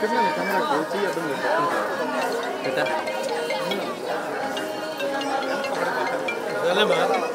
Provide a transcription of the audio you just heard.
끝나면 카메라 골지 하던 거 됐다. 잘해 봐.